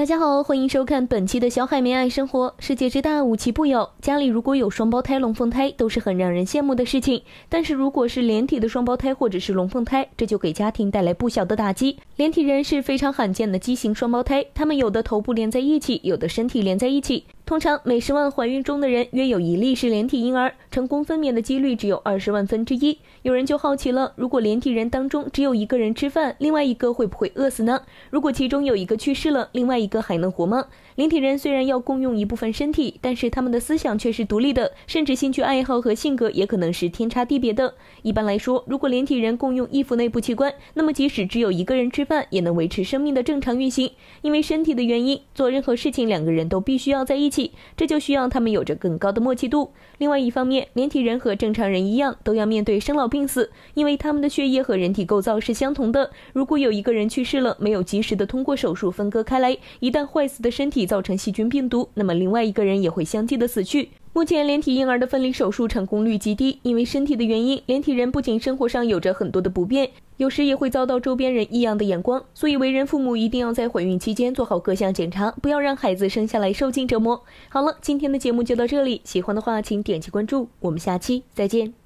大家好，欢迎收看本期的小海绵爱生活。世界之大，无奇不有。家里如果有双胞胎、龙凤胎，都是很让人羡慕的事情。但是如果是连体的双胞胎或者是龙凤胎，这就给家庭带来不小的打击。连体人是非常罕见的畸形双胞胎，他们有的头部连在一起，有的身体连在一起。通常每十万怀孕中的人，约有一例是连体婴儿，成功分娩的几率只有二十万分之一。有人就好奇了，如果连体人当中只有一个人吃饭，另外一个会不会饿死呢？如果其中有一个去世了，另外一个还能活吗？连体人虽然要共用一部分身体，但是他们的思想却是独立的，甚至兴趣爱好和性格也可能是天差地别的。一般来说，如果连体人共用一副内部器官，那么即使只有一个人吃饭，也能维持生命的正常运行。因为身体的原因，做任何事情两个人都必须要在一起，这就需要他们有着更高的默契度。另外一方面，连体人和正常人一样，都要面对生老病死，因为他们的血液和人体构造是相同的。如果有一个人去世了，没有及时的通过手术分割开来，一旦坏死的身体造成细菌病毒，那么另外一个人也会相继的死去。目前连体婴儿的分离手术成功率极低，因为身体的原因，连体人不仅生活上有着很多的不便，有时也会遭到周边人异样的眼光。所以为人父母一定要在怀孕期间做好各项检查，不要让孩子生下来受尽折磨。好了，今天的节目就到这里，喜欢的话请点击关注，我们下期再见。